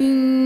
إن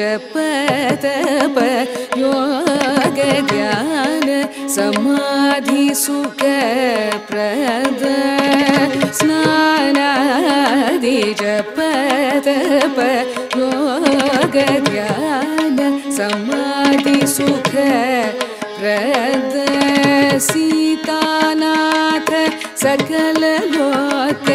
जपतप य ग ज्ञान समाधि सुख प्रद स्नानाधिपद य ग ज्ञान समाधि सुख प्रद सीतानाथ सकलोत्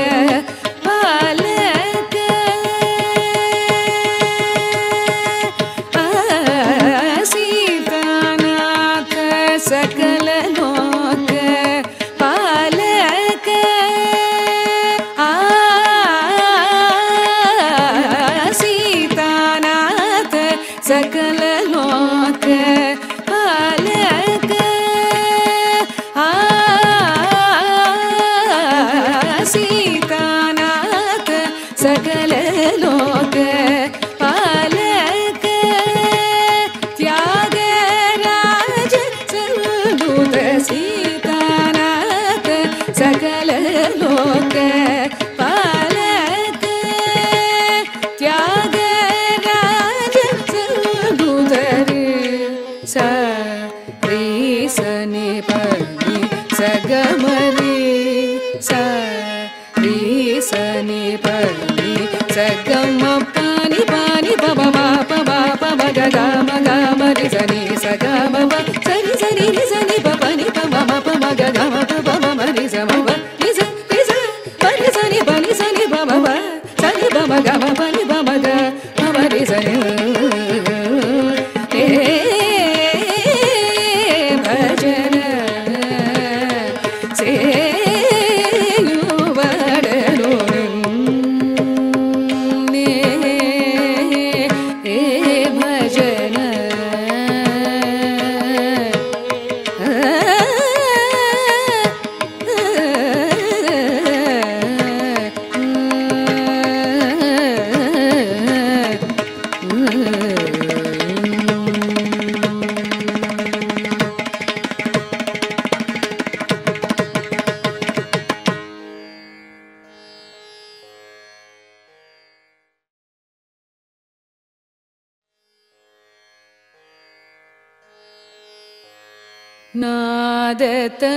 नादतनुम्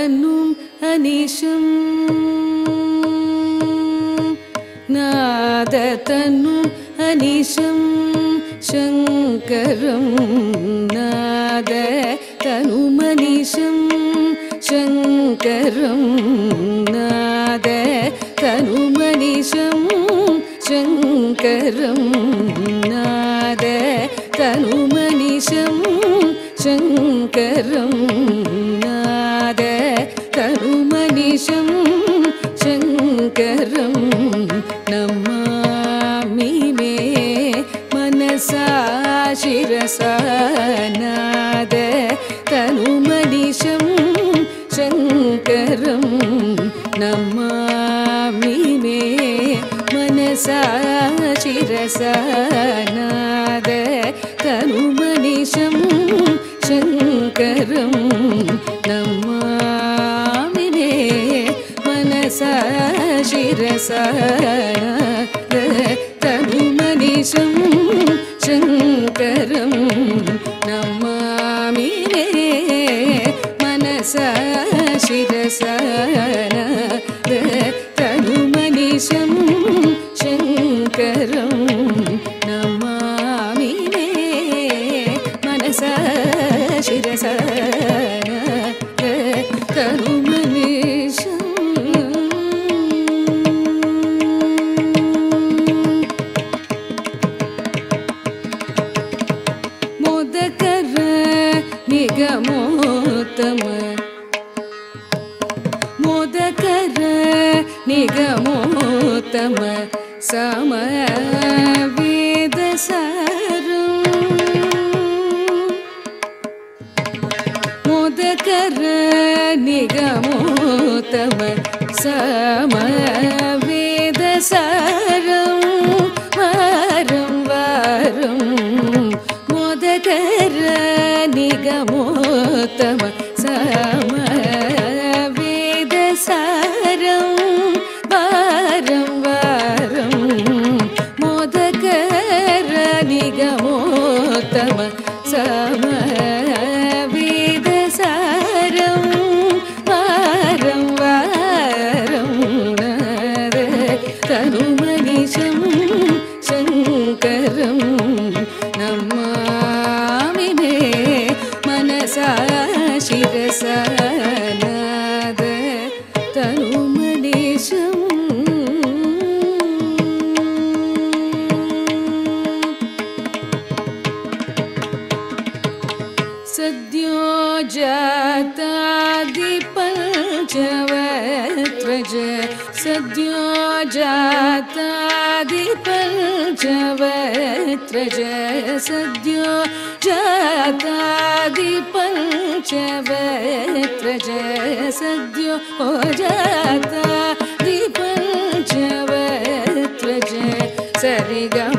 சரிகம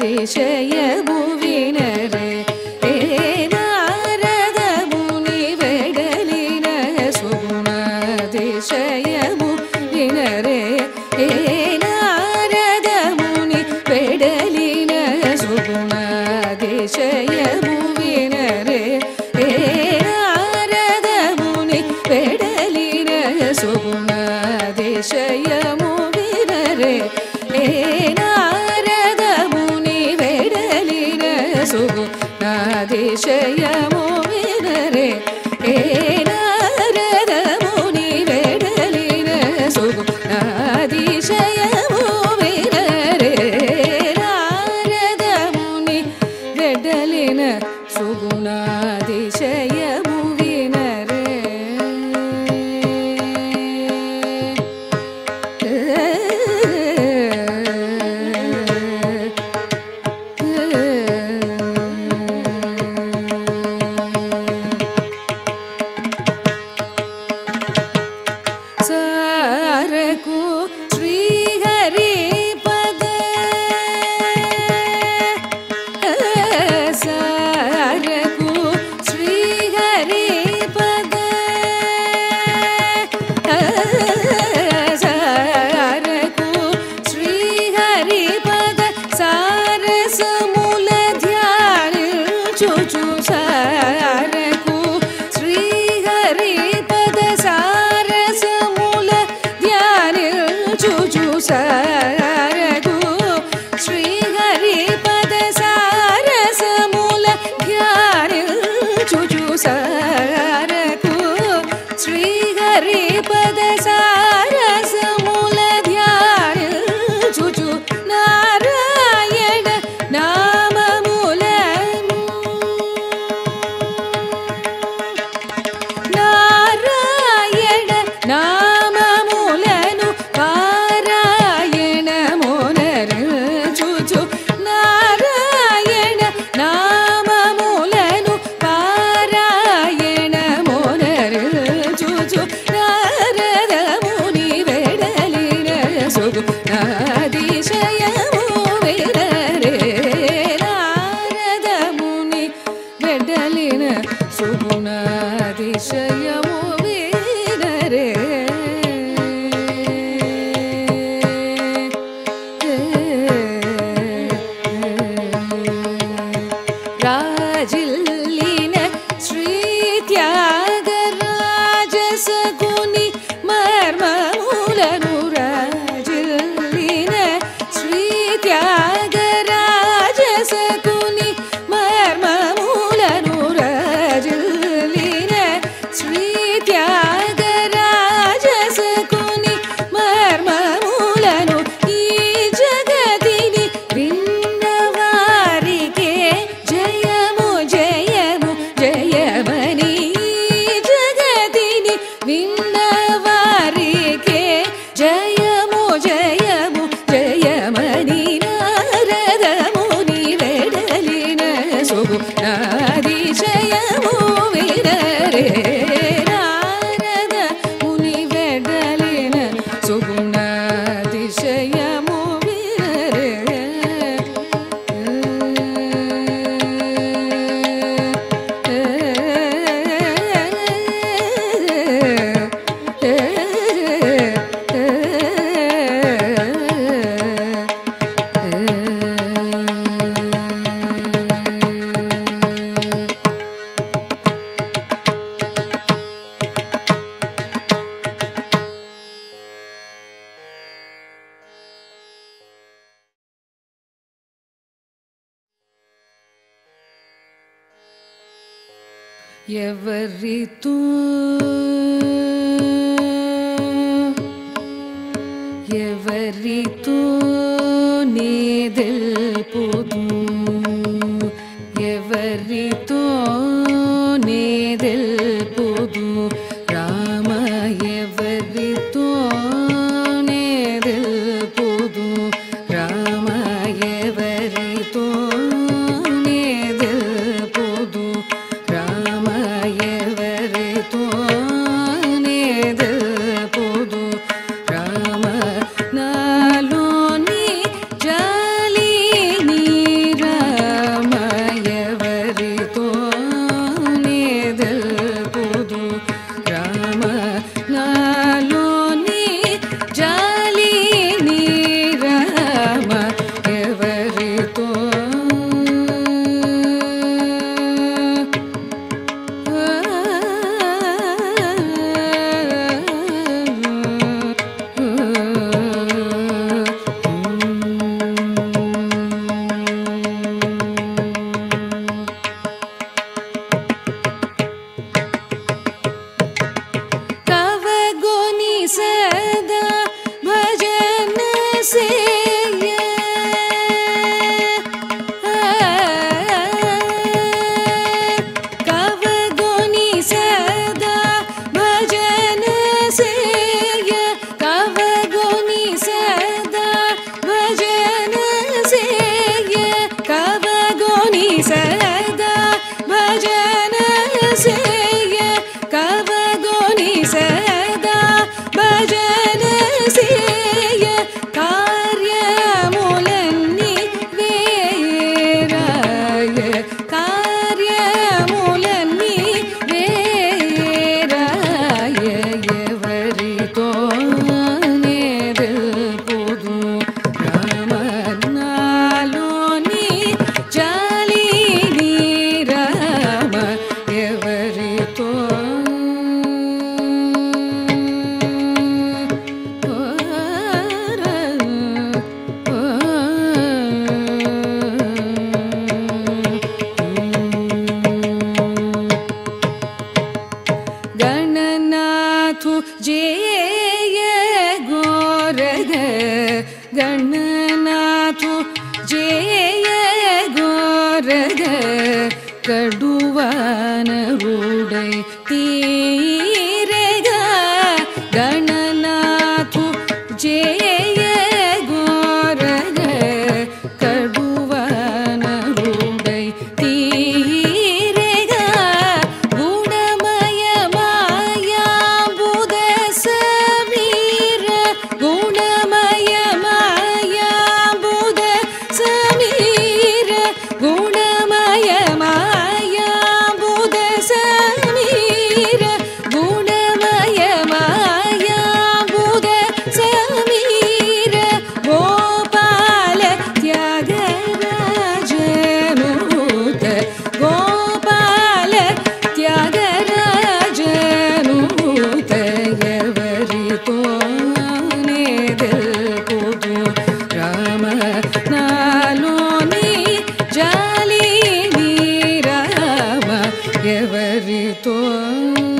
देश यो ఎవరితో جناسي vitória.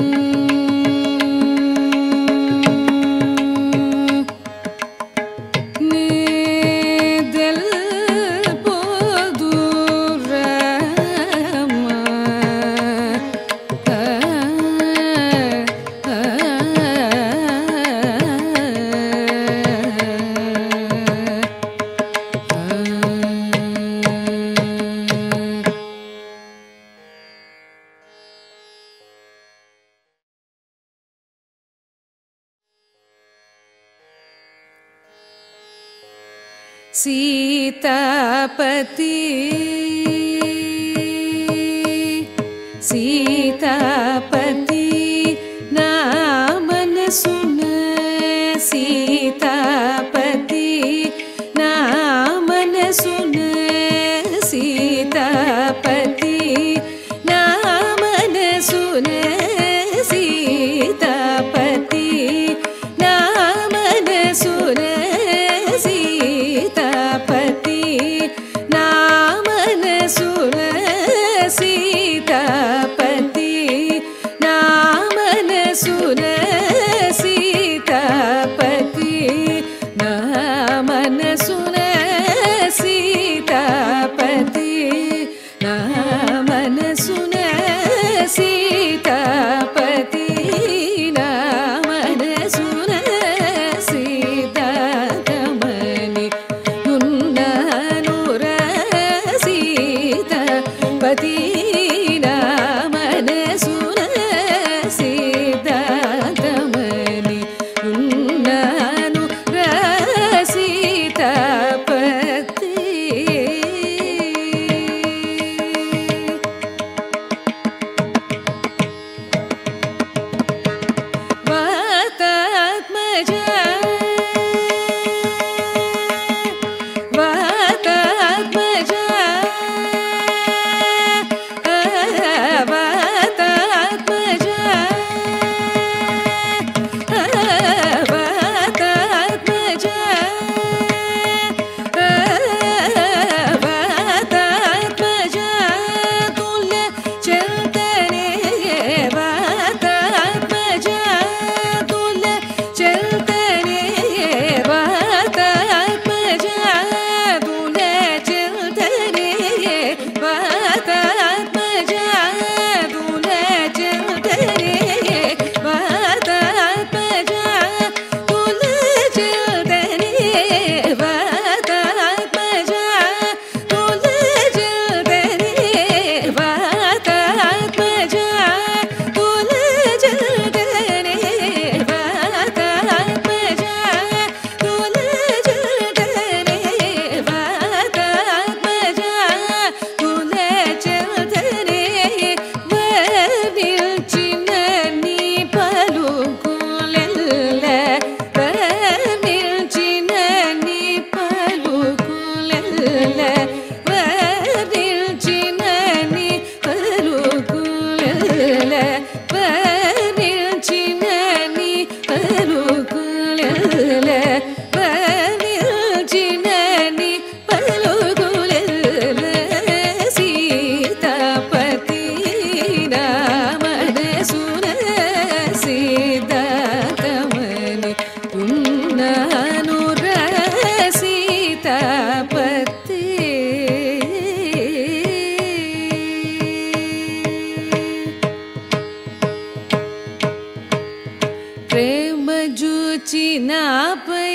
प्रेम जुचिना पै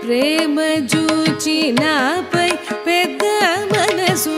प्रेम जीना पै पनसु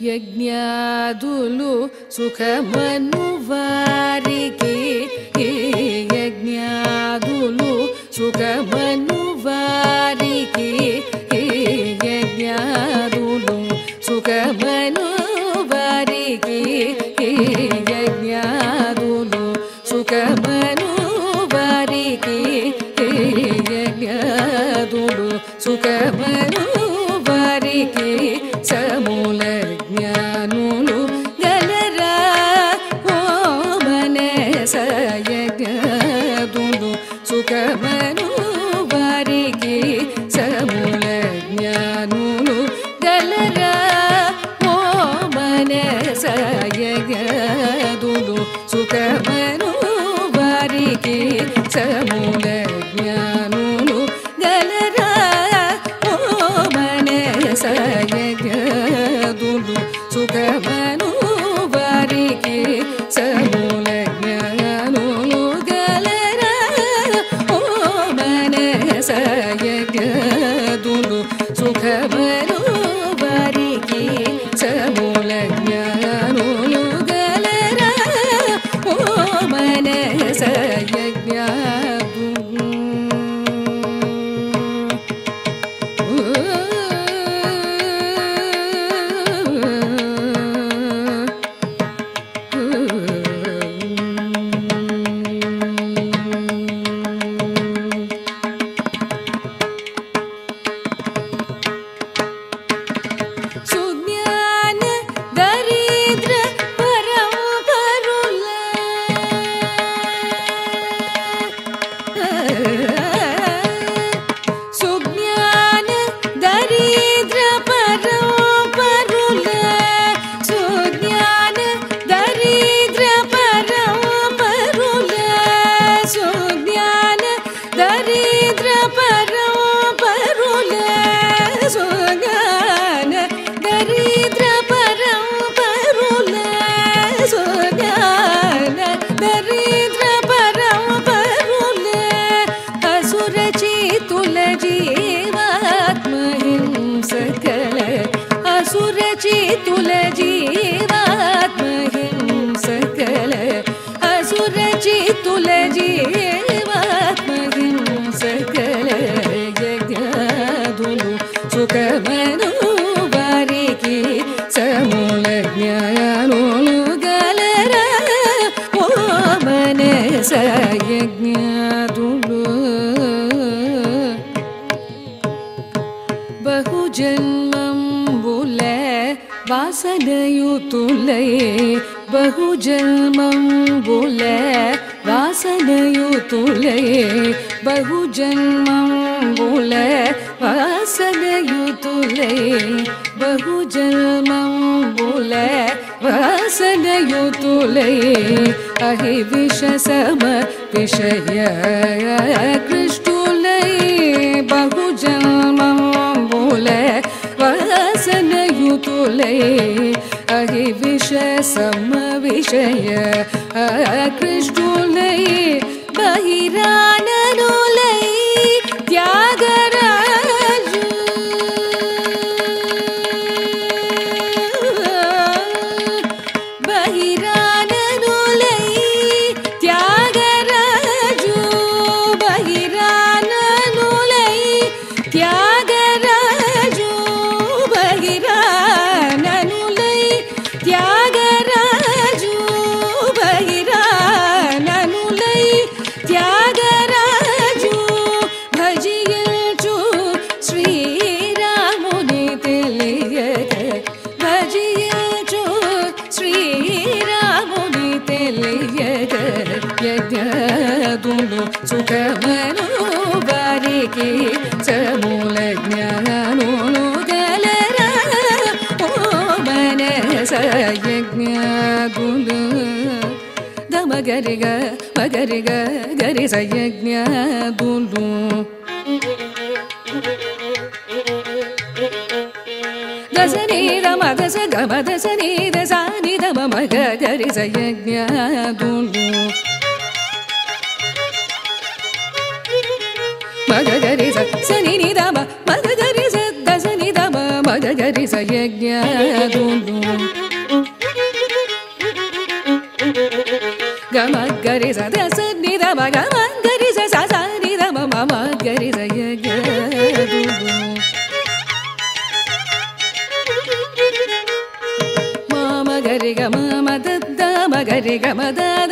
యజ్ఞాదులు సుఖమను వారికి యజ్ఞాదులు सुखभु ಮಗರಿಗ ಮಗರಿಗ ಗರಿಸ ಯಜ್ಞ ಬುಲು ದಸನೀರ ಮಗಸ ಗಮ ದಸನೀರ ಸಾನಿ ದಮ ಮಗ ಗರಿಸ ಯಜ್ಞ ಬುಲು ಮಗ ಗರಿಸ ಸನಿ ನಿದಮ ಮಗ ಗರಿಸ ದಸನಿ ದಮ ಮಗ ಗರಿಸ ಯಜ್ಞ ಬುಲು गी मरि मम गरि ग मद गी ग मद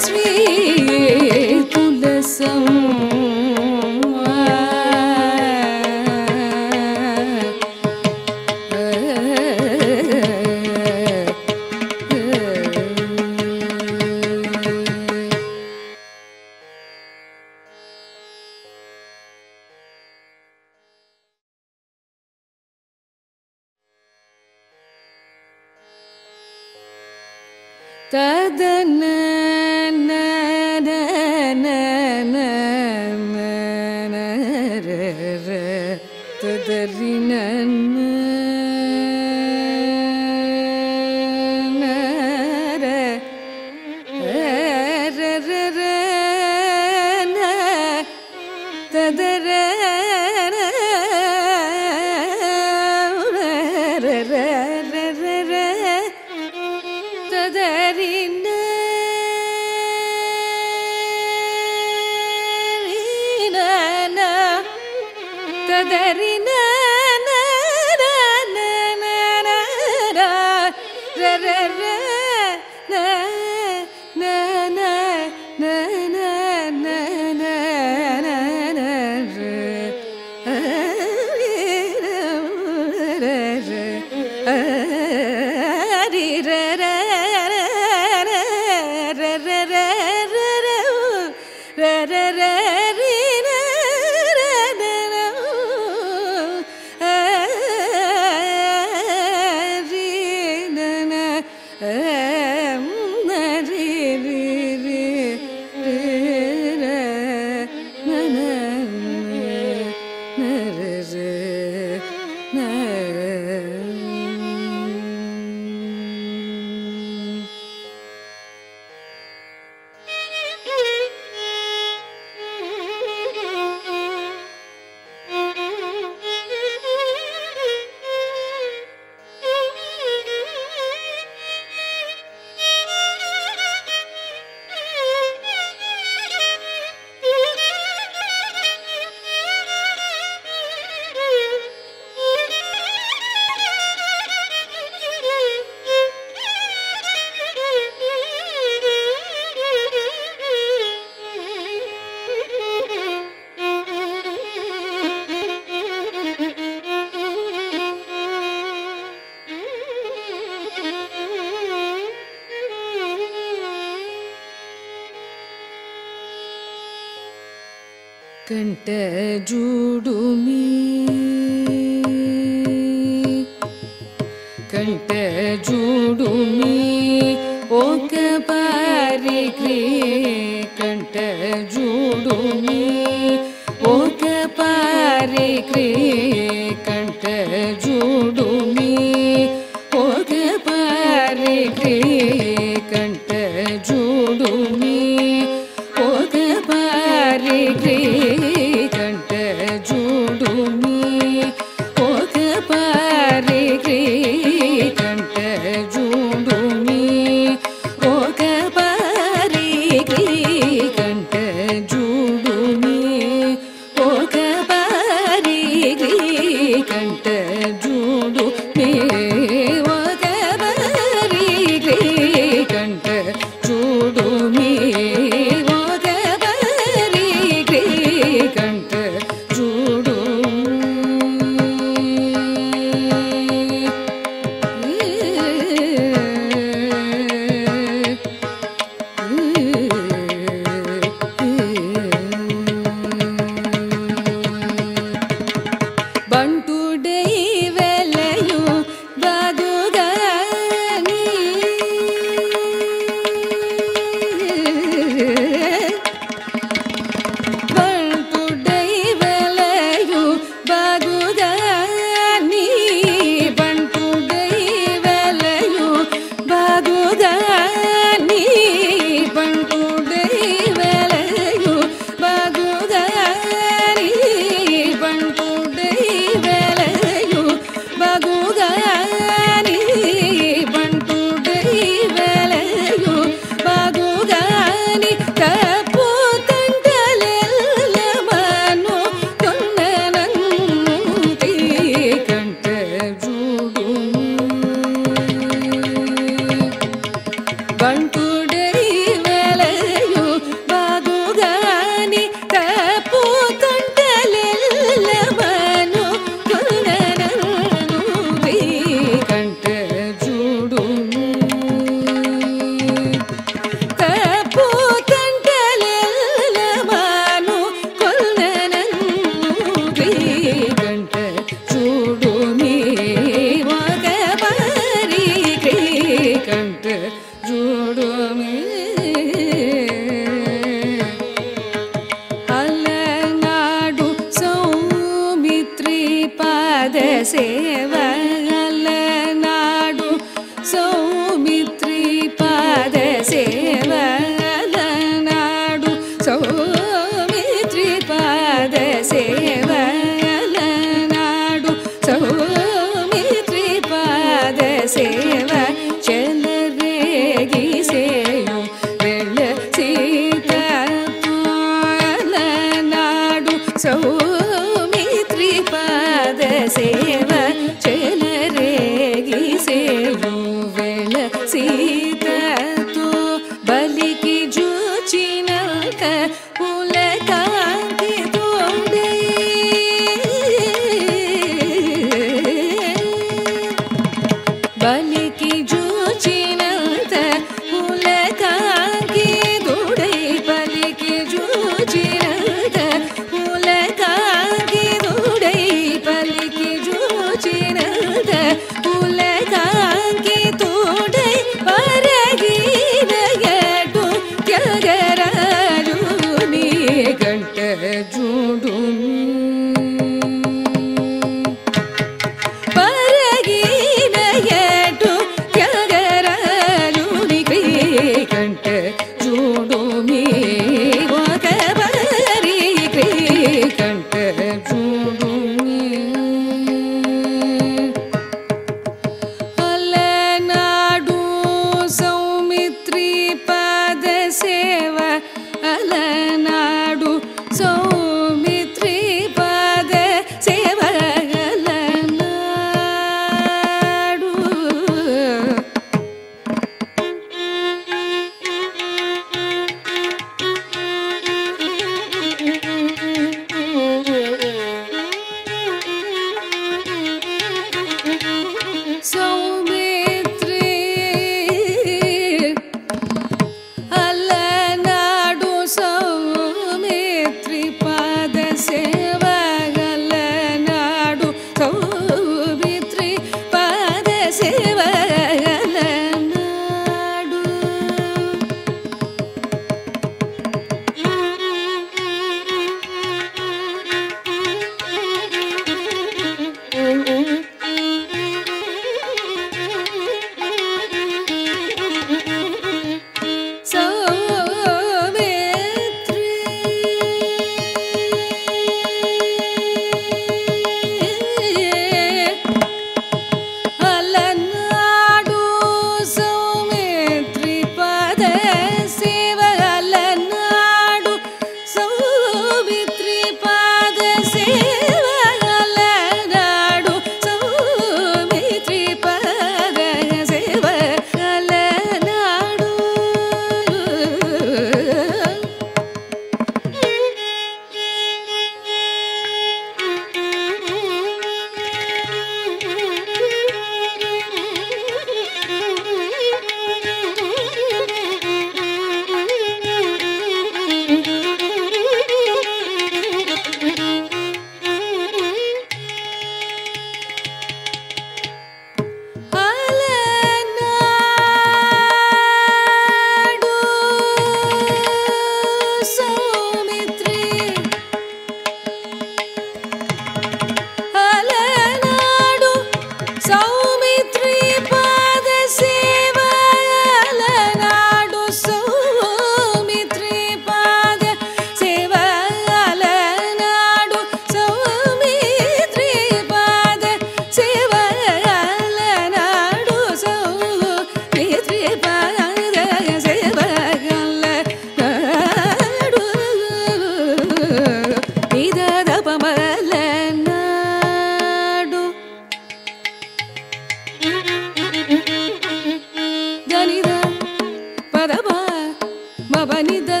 கவனித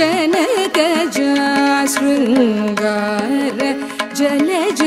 जनकजा शृङ्गार जलज